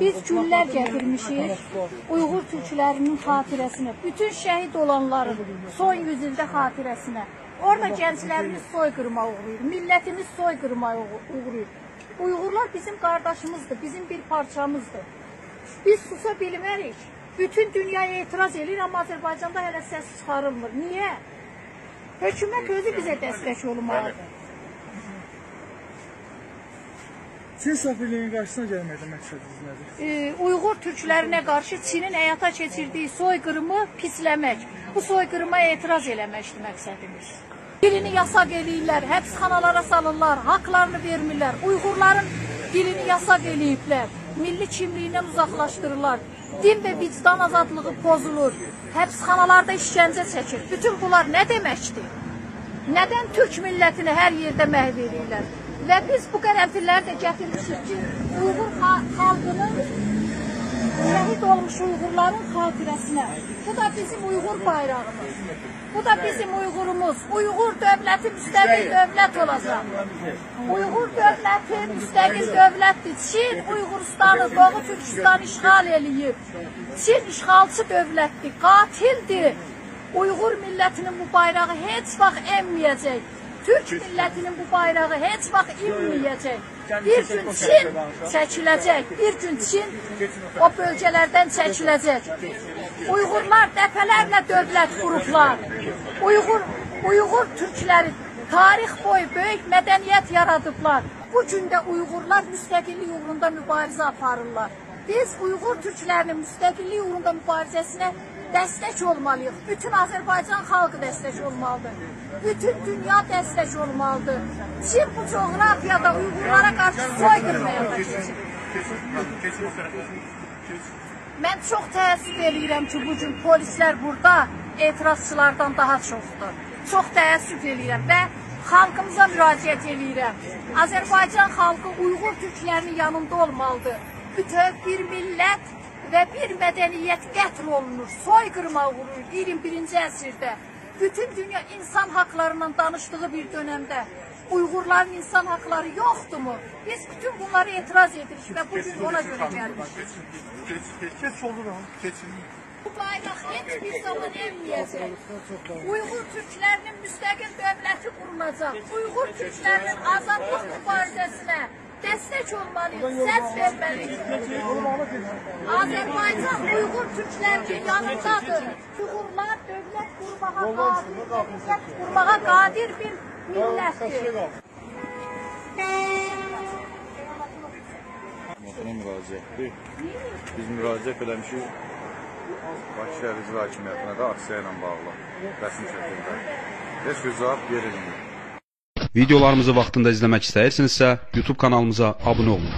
Biz güllər gətirmişik Uyğur türklərinin xatirəsinə, bütün şəhid olanların son yüzildə xatirəsinə. Orada gənclərimiz soyqırıma uğrayır, millətimiz soyqırıma uğ- uğrayır. Uyğurlar bizim qardaşımızdır, bizim bir parçamızdır. Biz susa bilmərik. Bütün dünya etiraz edir, amma Azərbaycanda hələ səs çıxarılmır. Niyə? Hökumət özü bizə dəstək olmalıdır. Çin səfirliyinin qarşısına gəlməkdə məqsədiniz nədir? e, Uyğur türklərinə qarşı Çinin həyata keçirdiyi soyqırımı pisləmək, bu soyqırıma etiraz eləməkdir məqsədimiz. Dilini yasaq eləyirlər, həbsxanalara salırlar, haqlarını vermirlər. Uyğurların dilini yasaq eləyiblər, milli kimliyindən uzaqlaşdırırlar. Din və vicdan azadlığı pozulur, həbsxanalarda işgəncə çəkir. Bütün bunlar nə deməkdir? Nədən türk millətini hər yerdə məhv edirlər? Və biz bu qərənfilləri də gətirmişik ki, Uyğur xa- xalqının şəhid olmuş Uyğurların xatirəsinə. Bu da bizim Uyğur bayrağımız. Bu da bizim Uyğurumuz. Uyğur dövləti müstəqil dövlət olacaq. Uyğur dövləti müstəqil dövlətdir. Çin Uyğuristanı, Doğu Türkistanı işğal eləyib. Çin işğalçı dövlətdir, qatildir. Uyğur millətinin bu bayrağı heç vaxt emməyəcək. Türk millətinin bu bayrağı heç vaxt inməyəcək. Bir gün Çin çəkiləcək, bir gün Çin o bölgələrdən çəkiləcək. Uyğurlar dəfələrlə dövlət qurublar. Uyğur Uyğur türkləri tarix boyu böyük mədəniyyət yaradıblar. Bu gün də Uyğurlar müstəqillik uğrunda mübarizə aparırlar. Biz Uyğur türklərinin müstəqillik uğrunda mübarizəsinə dəstək olmalıyıq. Bütün Azərbaycan xalqı dəstək olmalıdır. Bütün dünya dəstək olmalıdır. Çin bu coğrafiyada Uyğurlara qarşı soyqırım həyata keçirir. Mən çox təəssüf eləyirəm ki, bu gün polislər burada etirazçılardan daha çoxdur. Çox təəssüf eləyirəm və xalqımıza müraciət eləyirəm. Azərbaycan xalqı Uyğur türklərinin yanında olmalıdır. Bütöv bir millət və bir mədəniyyət qətl olunur, soyqırıma uğrayır 21-ci əsrdə. Bütün dünya insan haqlarından danışdığı bir dönəmdə Uyğurların insan haqları yoxdurmu? Biz bütün bunları etiraz edirik və bu gün ona görə gəlmişik. Keç olur. Keçin. Bu bayraq heç bir zaman emməyəcək. Uyğur türklərinin müstəqil dövləti qurulacaq. Uyğur türklərinin azadlıq mübarizəsinə dəstək olmalıyıq, səs verməliyik. Azərbaycan Uyğur türklərinin yanındadır. Uyğurlar dövlət qurmağa qadir, millət qurmağa qadir bir millətdir. Buna müraciətdir. Biz müraciət eləmişik Bakı şəhər icra hakimiyyətinə də aksiya ilə bağlı rəsmi şəkildə. Heç bir cavab verilmir. Videolarımızı vaxtında izləmək istəyirsinizsə, YouTube kanalımıza abunə olun.